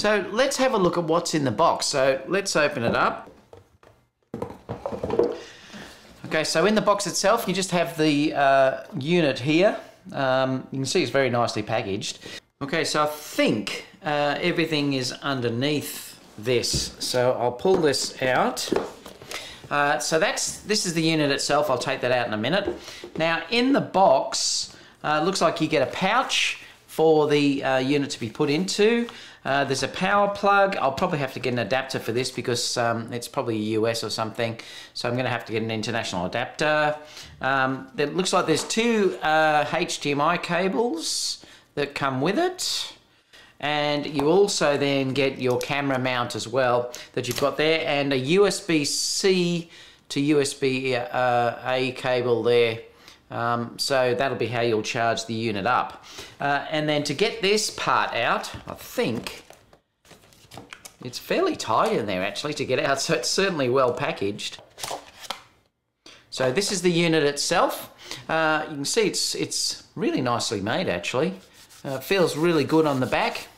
So let's have a look at what's in the box. So let's open it up. Okay, so in the box itself, you just have the uh, unit here. Um, you can see it's very nicely packaged. Okay, so I think uh, everything is underneath this. So I'll pull this out. Uh, so that's this is the unit itself. I'll take that out in a minute. Now in the box, uh, looks like you get a pouch for the uh, unit to be put into. Uh, there's a power plug. I'll probably have to get an adapter for this because um, it's probably US or something. So I'm going to have to get an international adapter. Um, it looks like there's two uh, HDMI cables that come with it. And you also then get your camera mount as well that you've got there and a USB-C to USB-A uh, cable there um, so that'll be how you'll charge the unit up. Uh, and then to get this part out, I think it's fairly tight in there actually to get out, so it's certainly well packaged. So this is the unit itself. Uh, you can see it's, it's really nicely made actually. Uh, feels really good on the back.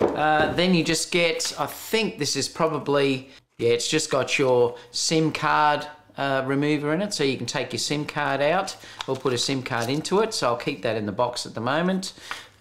Uh, then you just get, I think this is probably, yeah, it's just got your SIM card uh, remover in it so you can take your SIM card out or put a SIM card into it so I'll keep that in the box at the moment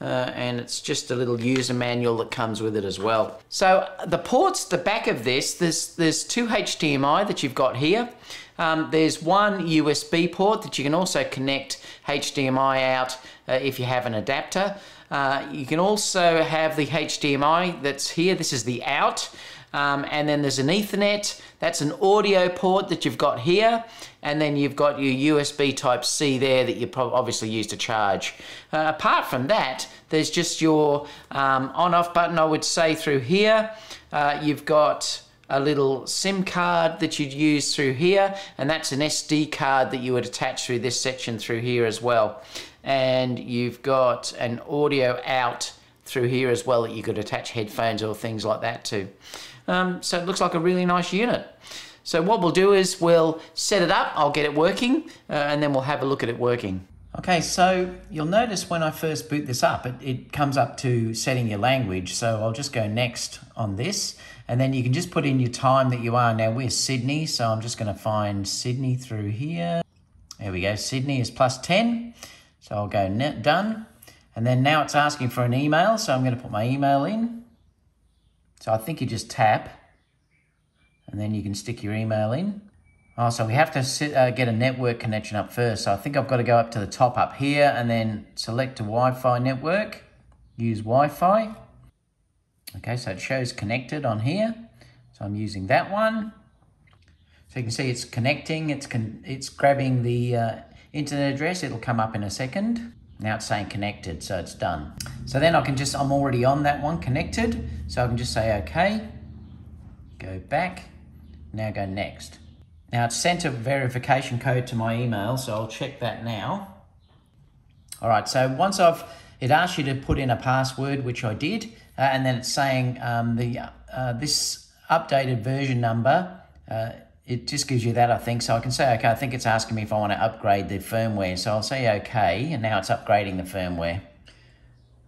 uh, and it's just a little user manual that comes with it as well. So the ports, the back of this, there's, there's two HDMI that you've got here. Um, there's one USB port that you can also connect HDMI out uh, if you have an adapter. Uh, you can also have the HDMI that's here. This is the out. Um, and then there's an Ethernet. That's an audio port that you've got here. And then you've got your USB type C there that you obviously use to charge. Uh, apart from that, there's just your um, on off button, I would say, through here. Uh, you've got a little SIM card that you'd use through here, and that's an SD card that you would attach through this section through here as well. And you've got an audio out through here as well that you could attach headphones or things like that to. Um, so it looks like a really nice unit. So what we'll do is we'll set it up, I'll get it working, uh, and then we'll have a look at it working. Okay, so you'll notice when I first boot this up, it, it comes up to setting your language. So I'll just go next on this, and then you can just put in your time that you are. Now we're Sydney, so I'm just gonna find Sydney through here. There we go, Sydney is plus 10. So I'll go done. And then now it's asking for an email, so I'm gonna put my email in. So I think you just tap and then you can stick your email in. Oh, so we have to sit, uh, get a network connection up first. So I think I've got to go up to the top up here and then select a Wi-Fi network, use Wi-Fi. Okay, so it shows connected on here. So I'm using that one. So you can see it's connecting, it's, con it's grabbing the uh, internet address. It'll come up in a second. Now it's saying connected, so it's done. So then I can just, I'm already on that one connected. So I can just say, okay, go back, now go next. Now it's sent a verification code to my email, so I'll check that now. All right, so once I've, it asks you to put in a password, which I did, uh, and then it's saying um, the uh, this updated version number uh, it just gives you that, I think. So I can say, okay, I think it's asking me if I want to upgrade the firmware. So I'll say okay, and now it's upgrading the firmware.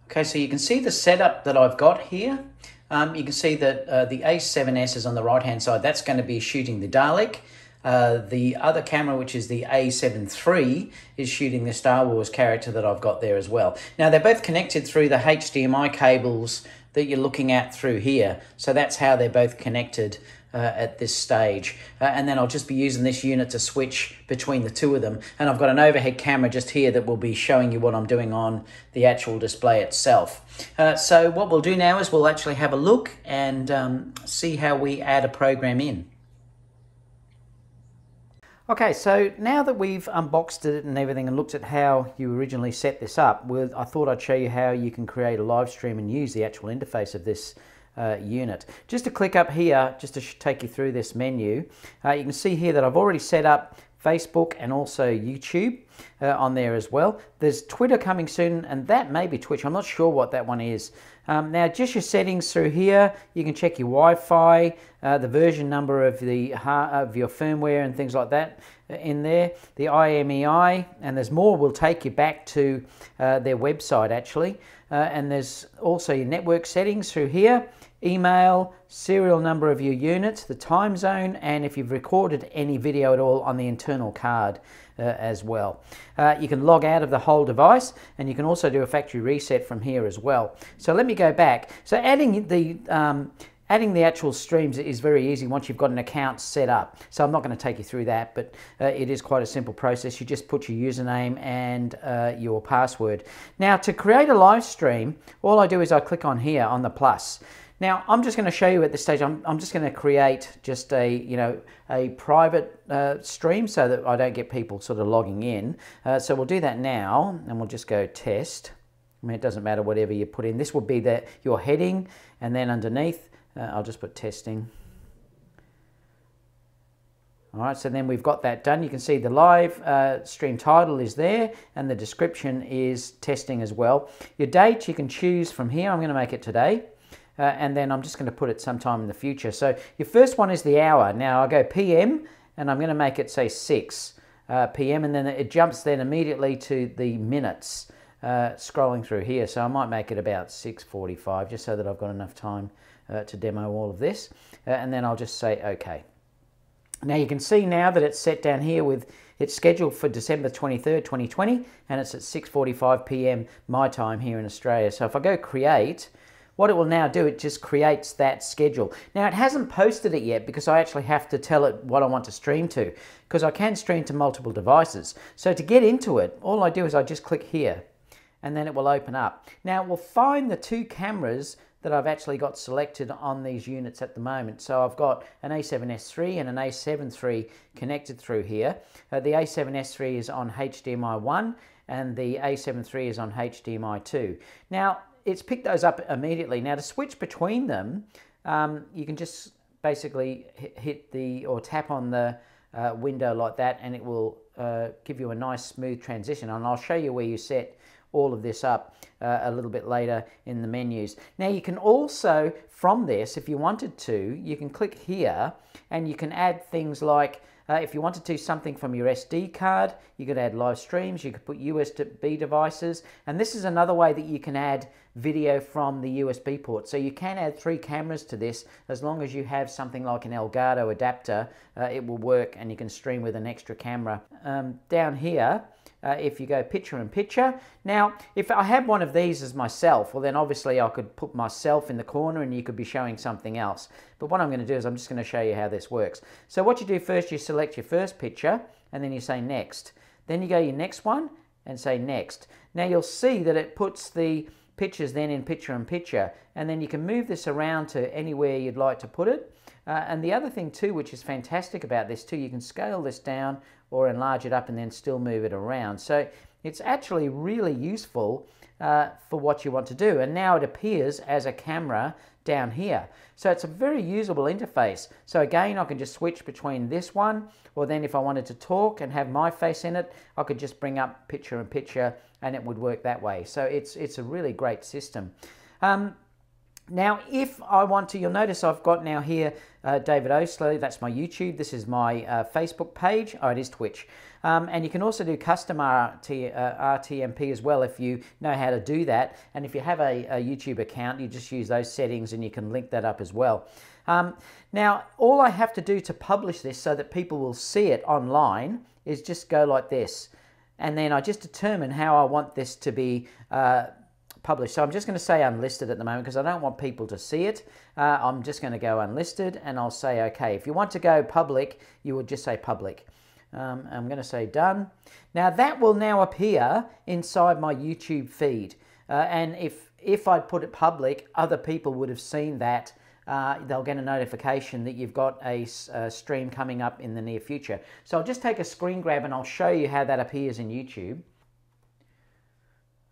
Okay, so you can see the setup that I've got here. Um, you can see that uh, the A7S is on the right-hand side. That's going to be shooting the Dalek. Uh, the other camera, which is the A7 III, is shooting the Star Wars character that I've got there as well. Now, they're both connected through the HDMI cables that you're looking at through here. So that's how they're both connected uh, at this stage. Uh, and then I'll just be using this unit to switch between the two of them. And I've got an overhead camera just here that will be showing you what I'm doing on the actual display itself. Uh, so what we'll do now is we'll actually have a look and um, see how we add a program in. Okay, so now that we've unboxed it and everything and looked at how you originally set this up, I thought I'd show you how you can create a live stream and use the actual interface of this uh, unit. Just to click up here, just to take you through this menu, uh, you can see here that I've already set up Facebook and also YouTube uh, on there as well. There's Twitter coming soon, and that may be Twitch. I'm not sure what that one is. Um, now, just your settings through here, you can check your Wi-Fi, uh, the version number of the of your firmware and things like that uh, in there. The IMEI, and there's more. Will take you back to uh, their website actually. Uh, and there's also your network settings through here email, serial number of your unit, the time zone, and if you've recorded any video at all on the internal card uh, as well. Uh, you can log out of the whole device and you can also do a factory reset from here as well. So let me go back. So adding the um, Adding the actual streams is very easy once you've got an account set up. So I'm not going to take you through that, but uh, it is quite a simple process. You just put your username and uh, your password. Now to create a live stream, all I do is I click on here on the plus. Now I'm just going to show you at this stage, I'm, I'm just going to create just a, you know, a private uh, stream so that I don't get people sort of logging in. Uh, so we'll do that now and we'll just go test. I mean, it doesn't matter whatever you put in. This will be the, your heading and then underneath uh, I'll just put testing. All right, so then we've got that done. You can see the live uh, stream title is there and the description is testing as well. Your date, you can choose from here. I'm going to make it today. Uh, and then I'm just going to put it sometime in the future. So your first one is the hour. Now I go PM and I'm going to make it say 6 uh, PM and then it jumps then immediately to the minutes uh, scrolling through here. So I might make it about 6.45 just so that I've got enough time uh, to demo all of this. Uh, and then I'll just say OK. Now you can see now that it's set down here with it's scheduled for December 23rd, 2020, and it's at 6.45 p.m. my time here in Australia. So if I go create, what it will now do, it just creates that schedule. Now it hasn't posted it yet because I actually have to tell it what I want to stream to because I can stream to multiple devices. So to get into it, all I do is I just click here and then it will open up. Now it will find the two cameras that I've actually got selected on these units at the moment. So I've got an A7S3 and an A7 III connected through here. Uh, the A7S3 is on HDMI 1 and the A7 III is on HDMI 2. Now it's picked those up immediately. Now to switch between them, um, you can just basically hit the or tap on the uh, window like that and it will uh, give you a nice smooth transition and I'll show you where you set all of this up uh, a little bit later in the menus. Now you can also, from this, if you wanted to, you can click here and you can add things like uh, if you wanted to do something from your SD card, you could add live streams, you could put USB devices, and this is another way that you can add video from the USB port. So you can add three cameras to this as long as you have something like an Elgato adapter, uh, it will work and you can stream with an extra camera. Um, down here, uh, if you go picture in picture. Now, if I had one of these as myself, well then obviously I could put myself in the corner and you could be showing something else. But what I'm going to do is I'm just going to show you how this works. So what you do first, you select your first picture and then you say next. Then you go your next one and say next. Now you'll see that it puts the pictures then in picture in picture and then you can move this around to anywhere you'd like to put it. Uh, and the other thing too, which is fantastic about this too, you can scale this down or enlarge it up and then still move it around. So it's actually really useful uh, for what you want to do. And now it appears as a camera down here. So it's a very usable interface. So again, I can just switch between this one, or then if I wanted to talk and have my face in it, I could just bring up picture and picture and it would work that way. So it's, it's a really great system. Um, now, if I want to, you'll notice I've got now here uh, David Oastler, that's my YouTube. This is my uh, Facebook page. Oh, it is Twitch. Um, and you can also do custom RT, uh, RTMP as well if you know how to do that. And if you have a, a, YouTube account, you just use those settings and you can link that up as well. Um, now, all I have to do to publish this so that people will see it online is just go like this. And then I just determine how I want this to be uh, published. So I'm just going to say unlisted at the moment because I don't want people to see it. Uh, I'm just going to go unlisted and I'll say okay. If you want to go public, you would just say public. Um, I'm going to say done. Now that will now appear inside my YouTube feed. Uh, and if, if I'd put it public, other people would have seen that. Uh, they'll get a notification that you've got a, a, stream coming up in the near future. So I'll just take a screen grab and I'll show you how that appears in YouTube.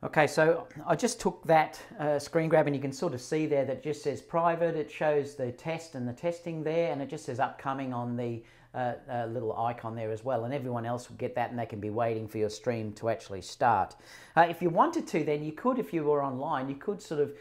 Okay, so I just took that uh, screen grab and you can sort of see there that just says private. It shows the test and the testing there and it just says upcoming on the uh, uh, little icon there as well. And everyone else will get that and they can be waiting for your stream to actually start. Uh, if you wanted to then you could, if you were online, you could sort of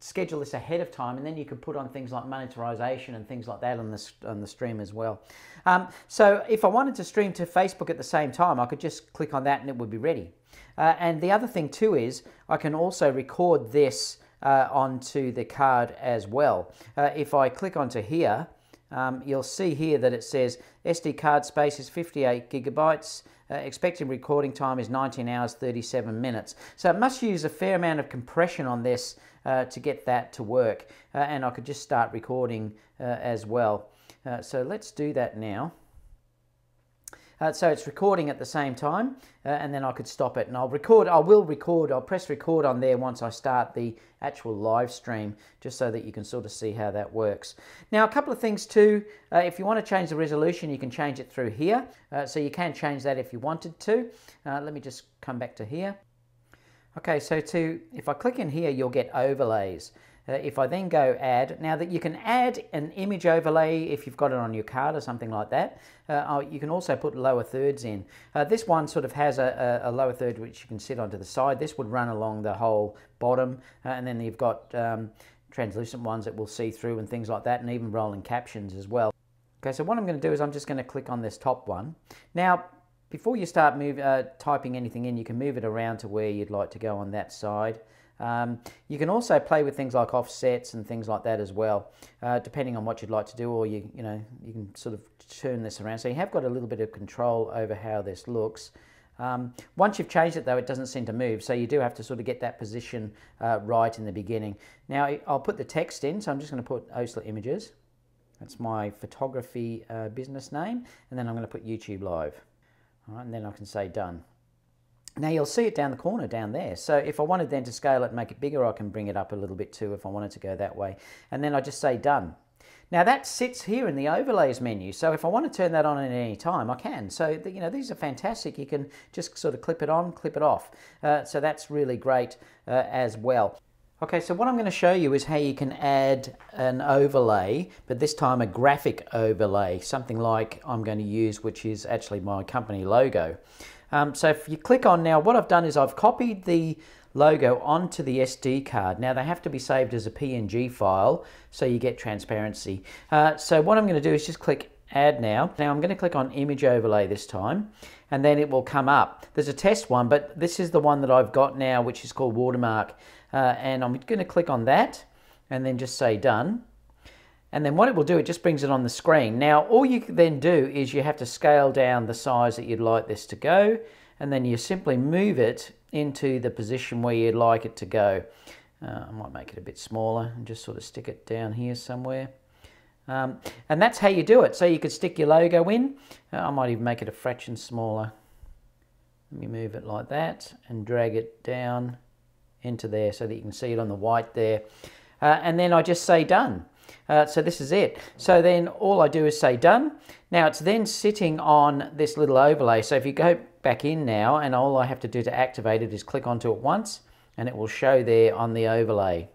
schedule this ahead of time and then you could put on things like monetization and things like that on the, on the stream as well. Um, so if I wanted to stream to Facebook at the same time, I could just click on that and it would be ready. Uh, and the other thing too is I can also record this uh, onto the card as well. Uh, if I click onto here, um, you'll see here that it says SD card space is 58 gigabytes. Uh, expected recording time is 19 hours 37 minutes. So it must use a fair amount of compression on this uh, to get that to work. Uh, and I could just start recording uh, as well. So let's do that now. Uh, so it's recording at the same time uh, and then I could stop it and I'll record, I will record, I'll press record on there once I start the actual live stream just so that you can sort of see how that works. Now a couple of things too, uh, if you want to change the resolution you can change it through here. Uh, so you can change that if you wanted to. Uh, let me just come back to here. Okay, so to if I click in here you'll get overlays. Uh, if I then go add, now that you can add an image overlay if you've got it on your card or something like that, uh, oh, you can also put lower thirds in. Uh, this one sort of has a, a, lower third which you can sit onto the side. This would run along the whole bottom uh, and then you've got um, translucent ones that will see through and things like that and even rolling captions as well. Okay, so what I'm going to do is I'm just going to click on this top one. Now, before you start move, uh, typing anything in, you can move it around to where you'd like to go on that side. Um, you can also play with things like offsets and things like that as well, uh, depending on what you'd like to do, or you you know you can sort of turn this around. So you have got a little bit of control over how this looks. Um, once you've changed it though, it doesn't seem to move, so you do have to sort of get that position uh, right in the beginning. Now I'll put the text in, so I'm just going to put Oastler Images. That's my photography uh, business name, and then I'm going to put YouTube Live. All right, and then I can say done. Now you'll see it down the corner down there. So if I wanted then to scale it and make it bigger, I can bring it up a little bit too if I wanted to go that way. And then I just say done. Now that sits here in the overlays menu. So if I want to turn that on at any time, I can. So you know these are fantastic. You can just sort of clip it on, clip it off. Uh, so that's really great uh, as well. Okay, so what I'm going to show you is how you can add an overlay, but this time a graphic overlay, something like I'm going to use, which is actually my company logo. Um, so if you click on now, what I've done is I've copied the logo onto the SD card. Now they have to be saved as a PNG file so you get transparency. Uh, so what I'm going to do is just click add now. Now I'm going to click on image overlay this time and then it will come up. There's a test one but this is the one that I've got now which is called watermark uh, and I'm going to click on that and then just say done and then what it will do, it just brings it on the screen. Now, all you then do is you have to scale down the size that you'd like this to go, and then you simply move it into the position where you'd like it to go. Uh, I might make it a bit smaller and just sort of stick it down here somewhere. Um, and that's how you do it. So you could stick your logo in. Uh, I might even make it a fraction smaller. Let me move it like that and drag it down into there so that you can see it on the white there. Uh, and then I just say done. Uh, so this is it. So then all I do is say done. Now it's then sitting on this little overlay. So if you go back in now and all I have to do to activate it is click onto it once and it will show there on the overlay.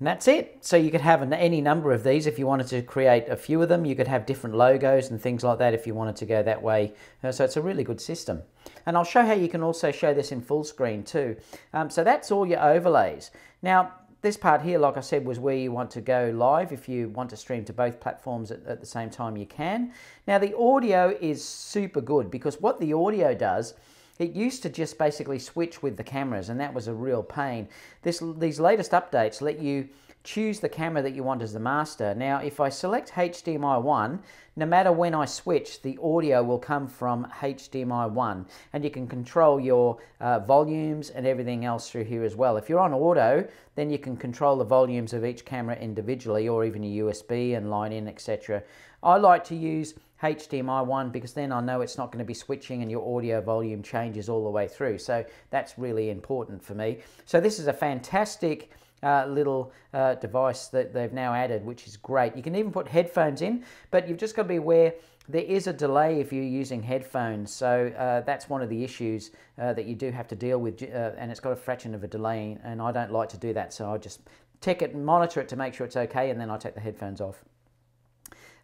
And that's it. So you could have an, any number of these if you wanted to create a few of them. You could have different logos and things like that if you wanted to go that way. Uh, so it's a really good system. And I'll show how you can also show this in full screen too. Um, so that's all your overlays. Now, this part here, like I said, was where you want to go live. If you want to stream to both platforms at, at, the same time, you can. Now, the audio is super good because what the audio does, it used to just basically switch with the cameras, and that was a real pain. This, these latest updates let you choose the camera that you want as the master. Now, if I select HDMI 1, no matter when I switch, the audio will come from HDMI 1, and you can control your uh, volumes and everything else through here as well. If you're on auto, then you can control the volumes of each camera individually, or even your USB and line in, etc. I like to use HDMI 1 because then I know it's not going to be switching and your audio volume changes all the way through. So that's really important for me. So this is a fantastic uh, little uh, device that they've now added, which is great. You can even put headphones in, but you've just got to be aware there is a delay if you're using headphones. So uh, that's one of the issues uh, that you do have to deal with, uh, and it's got a fraction of a delay, and I don't like to do that. So I just check it and monitor it to make sure it's okay, and then I take the headphones off.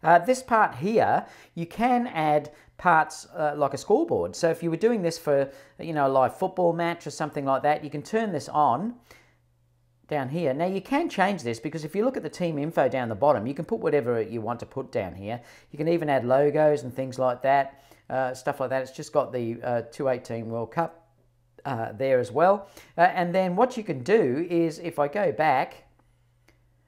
Uh, this part here, you can add parts uh, like a scoreboard. So if you were doing this for, you know, a live football match or something like that, you can turn this on down here. Now you can change this because if you look at the team info down the bottom, you can put whatever you want to put down here. You can even add logos and things like that, uh, stuff like that. It's just got the uh, 218 World Cup uh, there as well. Uh, and then what you can do is if I go back,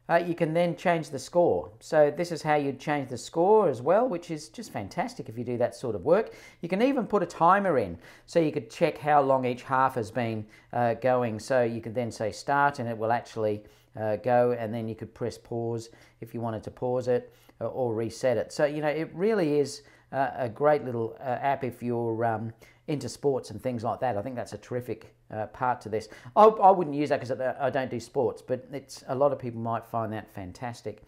uh, you can then change the score. So this is how you'd change the score as well, which is just fantastic if you do that sort of work. You can even put a timer in, so you could check how long each half has been uh, going. So you could then say start and it will actually uh, go and then you could press pause if you wanted to pause it uh, or reset it. So, you know, it really is uh, a great little uh, app if you're um, into sports and things like that. I think that's a terrific uh, part to this. I, I wouldn't use that because I don't do sports, but it's a lot of people might find that fantastic.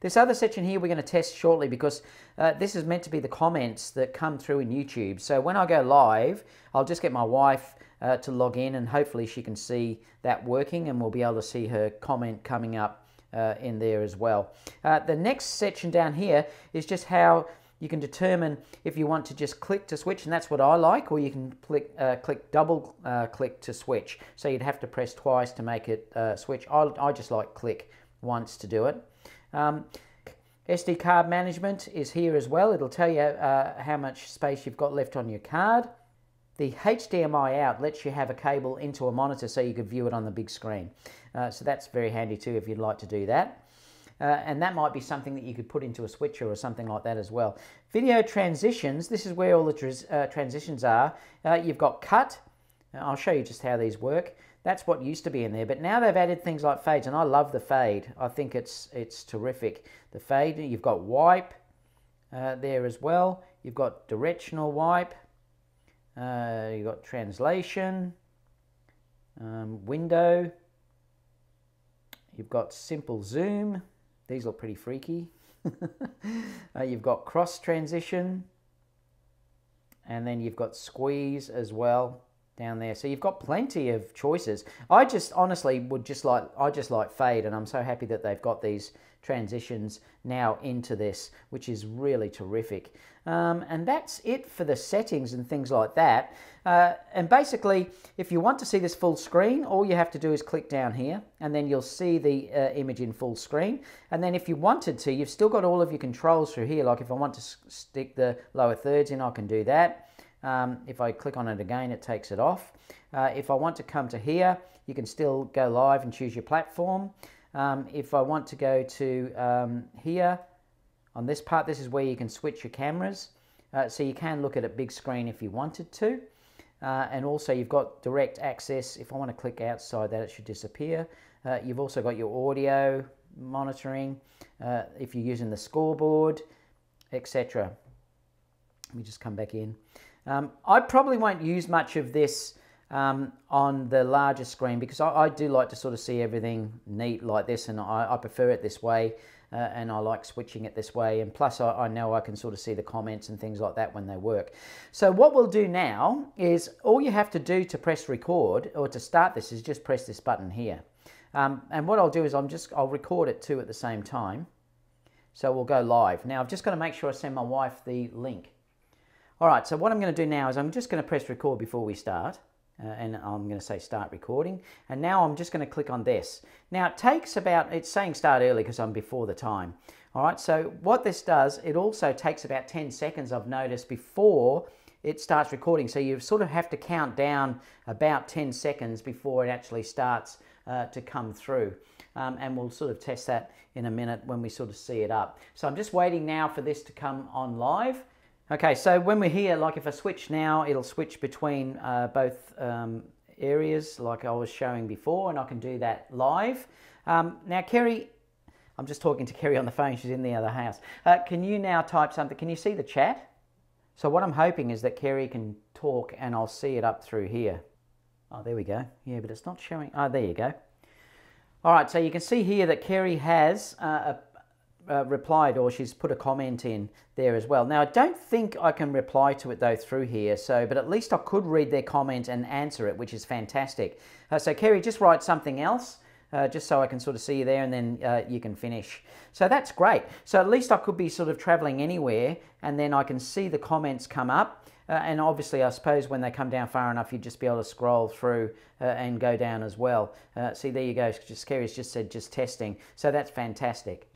This other section here we're going to test shortly because uh, this is meant to be the comments that come through in YouTube. So when I go live, I'll just get my wife uh, to log in and hopefully she can see that working and we'll be able to see her comment coming up uh, in there as well. Uh, the next section down here is just how you can determine if you want to just click to switch, and that's what I like, or you can click, uh, click double uh, click to switch. So you'd have to press twice to make it uh, switch. I, I just like click once to do it. Um, SD card management is here as well. It'll tell you uh, how much space you've got left on your card. The HDMI out lets you have a cable into a monitor so you could view it on the big screen. Uh, so that's very handy too if you'd like to do that. Uh, and that might be something that you could put into a switcher or something like that as well. Video transitions, this is where all the uh, transitions are. Uh, you've got cut, I'll show you just how these work. That's what used to be in there, but now they've added things like fades, and I love the fade. I think it's it's terrific. The fade, you've got wipe uh, there as well. You've got directional wipe. Uh, you've got translation, um, window. You've got simple zoom. These look pretty freaky. uh, you've got cross transition, and then you've got squeeze as well down there. So you've got plenty of choices. I just honestly would just like I just like fade, and I'm so happy that they've got these transitions now into this, which is really terrific. Um, and that's it for the settings and things like that. Uh, and basically, if you want to see this full screen, all you have to do is click down here, and then you'll see the uh, image in full screen. And then if you wanted to, you've still got all of your controls through here. Like if I want to stick the lower thirds in, I can do that. Um, if I click on it again, it takes it off. Uh, if I want to come to here, you can still go live and choose your platform. Um, if I want to go to um, here, on this part, this is where you can switch your cameras. Uh, so you can look at a big screen if you wanted to. Uh, and also you've got direct access. If I want to click outside that, it should disappear. Uh, you've also got your audio monitoring, uh, if you're using the scoreboard, etc. Let me just come back in. Um, I probably won't use much of this um, on the larger screen because I, I, do like to sort of see everything neat like this and I, I prefer it this way uh, and I like switching it this way and plus I, I, know I can sort of see the comments and things like that when they work. So what we'll do now is all you have to do to press record or to start this is just press this button here. Um, and what I'll do is I'm just I'll record it too at the same time. So we'll go live. Now I've just got to make sure I send my wife the link. All right, so what I'm going to do now is I'm just going to press record before we start. Uh, and I'm going to say start recording. And now I'm just going to click on this. Now it takes about, it's saying start early because I'm before the time. All right, so what this does, it also takes about 10 seconds I've noticed before it starts recording. So you sort of have to count down about 10 seconds before it actually starts uh, to come through. Um, and we'll sort of test that in a minute when we sort of see it up. So I'm just waiting now for this to come on live. Okay, so when we're here, like if I switch now, it'll switch between uh, both um, areas like I was showing before, and I can do that live. Um, now, Kerry, I'm just talking to Kerry on the phone, she's in the other house. Uh, can you now type something? Can you see the chat? So what I'm hoping is that Kerry can talk and I'll see it up through here. Oh, there we go. Yeah, but it's not showing. Oh, there you go. All right, so you can see here that Kerry has uh, a uh, replied or she's put a comment in there as well. Now, I don't think I can reply to it though through here, so but at least I could read their comment and answer it, which is fantastic. Uh, so, Kerry, just write something else. Uh, just so I can sort of see you there and then uh, you can finish. So that's great. So at least I could be sort of traveling anywhere and then I can see the comments come up. Uh, and obviously, I suppose when they come down far enough, you'd just be able to scroll through uh, and go down as well. See, there you go. Just Kerry's just said just testing. So that's fantastic.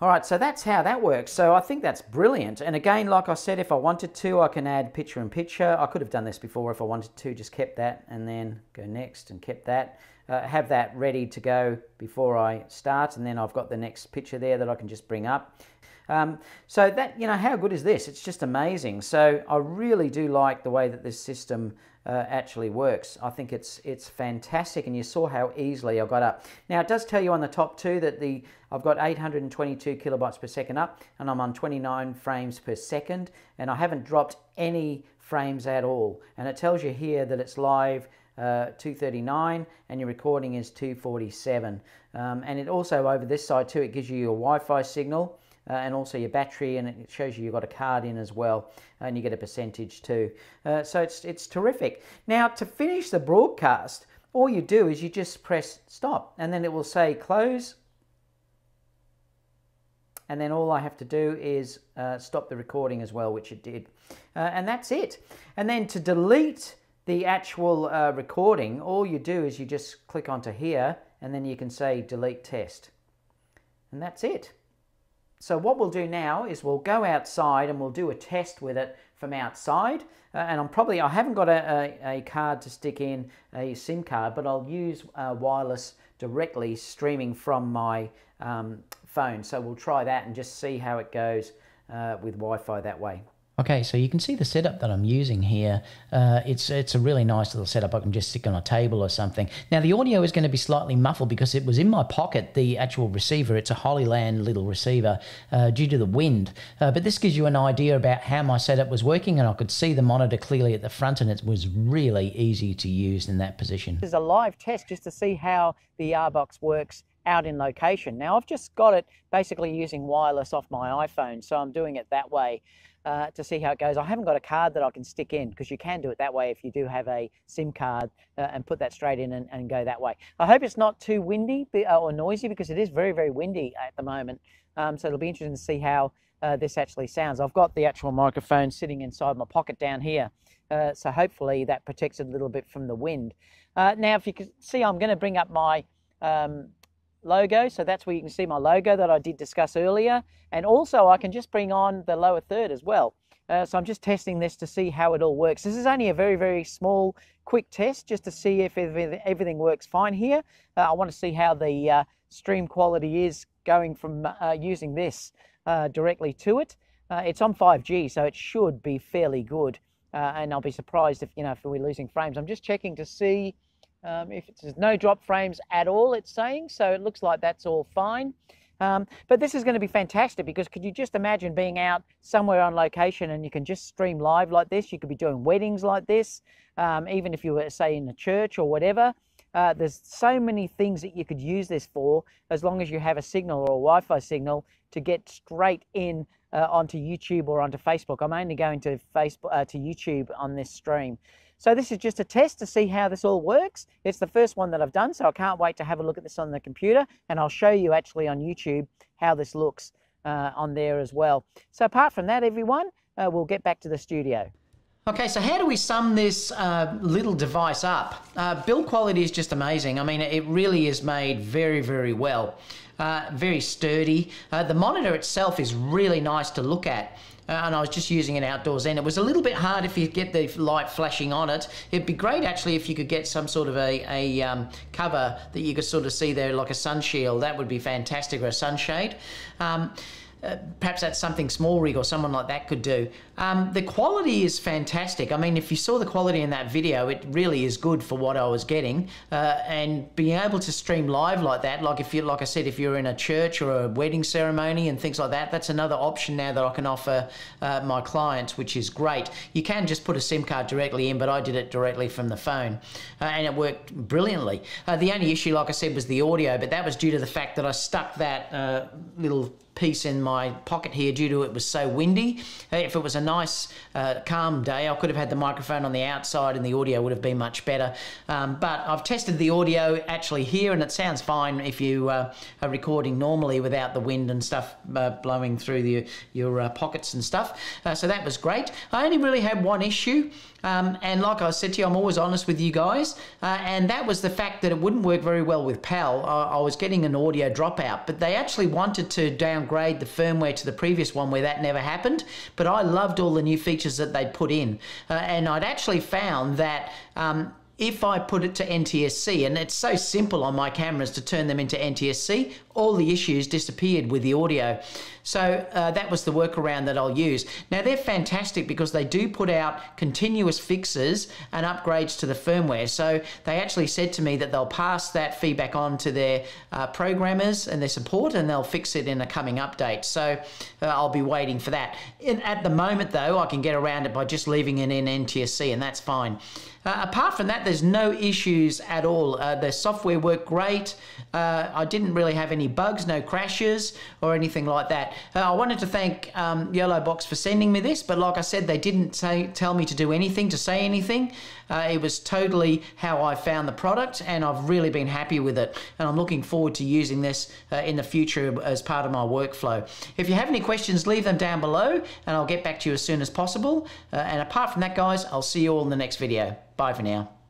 All right, so that's how that works. So I think that's brilliant. And again, like I said, if I wanted to, I can add picture in picture. I could have done this before if I wanted to, just kept that and then go next and kept that. Uh, have that ready to go before I start. And then I've got the next picture there that I can just bring up. Um, so that, you know, how good is this? It's just amazing. So I really do like the way that this system uh, actually works. I think it's it's fantastic, and you saw how easily I got up. Now it does tell you on the top too that the I've got 822 kilobytes per second up, and I'm on 29 frames per second, and I haven't dropped any frames at all. And it tells you here that it's live uh, 239 and your recording is 247. Um, and it also over this side too, it gives you your Wi-Fi signal uh, and also your battery and it shows you you've got a card in as well and you get a percentage too. Uh, so it's, it's terrific. Now to finish the broadcast, all you do is you just press stop and then it will say close and then all I have to do is uh, stop the recording as well, which it did. Uh, and that's it. And then to delete the actual uh, recording, all you do is you just click onto here and then you can say delete test. And that's it. So what we'll do now is we'll go outside and we'll do a test with it from outside. Uh, and I'm probably, I haven't got a, a, a, card to stick in, a SIM card, but I'll use uh, wireless directly streaming from my um, phone. So we'll try that and just see how it goes uh, with Wi-Fi that way. Okay, so you can see the setup that I'm using here. Uh, it's it's a really nice little setup. I can just stick on a table or something. Now the audio is going to be slightly muffled because it was in my pocket, the actual receiver. It's a Hollyland little receiver uh, due to the wind. Uh, but this gives you an idea about how my setup was working and I could see the monitor clearly at the front and it was really easy to use in that position. This is a live test just to see how the R-Box works out in location. Now I've just got it basically using wireless off my iPhone, so I'm doing it that way uh, to see how it goes. I haven't got a card that I can stick in because you can do it that way if you do have a SIM card uh, and put that straight in and, and, go that way. I hope it's not too windy uh, or noisy because it is very, very windy at the moment. Um, so it'll be interesting to see how uh, this actually sounds. I've got the actual microphone sitting inside my pocket down here. Uh, so hopefully that protects it a little bit from the wind. Now, if you can see, I'm going to bring up my um, logo. So that's where you can see my logo that I did discuss earlier. And also I can just bring on the lower third as well. Uh, so I'm just testing this to see how it all works. This is only a very, very small, quick test just to see if everything works fine here. Uh, I want to see how the uh, stream quality is going from uh, using this uh, directly to it. Uh, it's on 5G, so it should be fairly good. and I'll be surprised if, you know, if we're losing frames. I'm just checking to see um, if it's no drop frames at all, it's saying, so it looks like that's all fine. Um, but this is going to be fantastic because could you just imagine being out somewhere on location and you can just stream live like this? You could be doing weddings like this, um, even if you were, say, in a church or whatever. Uh, there's so many things that you could use this for as long as you have a signal or a Wi Fi signal to get straight in uh, onto YouTube or onto Facebook. I'm only going to Facebook uh, to YouTube on this stream. So this is just a test to see how this all works. It's the first one that I've done, so I can't wait to have a look at this on the computer, and I'll show you actually on YouTube how this looks uh, on there as well. So apart from that, everyone, uh, we'll get back to the studio. Okay, so how do we sum this uh, little device up? Uh, build quality is just amazing. I mean, it really is made very, very well. Uh, very sturdy. Uh, the monitor itself is really nice to look at. Uh, and I was just using it outdoors and it was a little bit hard if you get the light flashing on it. It'd be great actually if you could get some sort of a, a um, cover that you could sort of see there like a sun shield. That would be fantastic or a sunshade. Um, uh, perhaps that's something SmallRig or someone like that could do. Um, the quality is fantastic. I mean, if you saw the quality in that video, it really is good for what I was getting. Uh, and being able to stream live like that, like if you, like I said, if you're in a church or a wedding ceremony and things like that, that's another option now that I can offer uh, my clients, which is great. You can just put a SIM card directly in, but I did it directly from the phone, uh, and it worked brilliantly. Uh, the only issue, like I said, was the audio, but that was due to the fact that I stuck that little piece in my pocket here due to it was so windy. If it was a nice, uh, calm day, I could have had the microphone on the outside and the audio would have been much better. Um, but I've tested the audio actually here and it sounds fine if you uh, are recording normally without the wind and stuff uh, blowing through the, your uh, pockets and stuff. Uh, so that was great. I only really had one issue. Um, and like I said to you, I'm always honest with you guys. Uh, and that was the fact that it wouldn't work very well with PAL. I, I was getting an audio dropout, but they actually wanted to downgrade the firmware to the previous one where that never happened. But I loved all the new features that they'd put in. Uh, and I'd actually found that. Um, if I put it to NTSC, and it's so simple on my cameras to turn them into NTSC, all the issues disappeared with the audio. So uh, that was the workaround that I'll use. Now they're fantastic because they do put out continuous fixes and upgrades to the firmware. So they actually said to me that they'll pass that feedback on to their uh, programmers and their support and they'll fix it in a coming update. So uh, I'll be waiting for that. In, at the moment though, I can get around it by just leaving it in NTSC and that's fine. Uh, apart from that, there's no issues at all. Uh, the software worked great. Uh, I didn't really have any bugs, no crashes or anything like that. Uh, I wanted to thank um, YoloBox for sending me this, but like I said, they didn't say, tell me to do anything, to say anything. Uh, it was totally how I found the product, and I've really been happy with it. And I'm looking forward to using this uh, in the future as part of my workflow. If you have any questions, leave them down below, and I'll get back to you as soon as possible. and apart from that, guys, I'll see you all in the next video. Bye for now.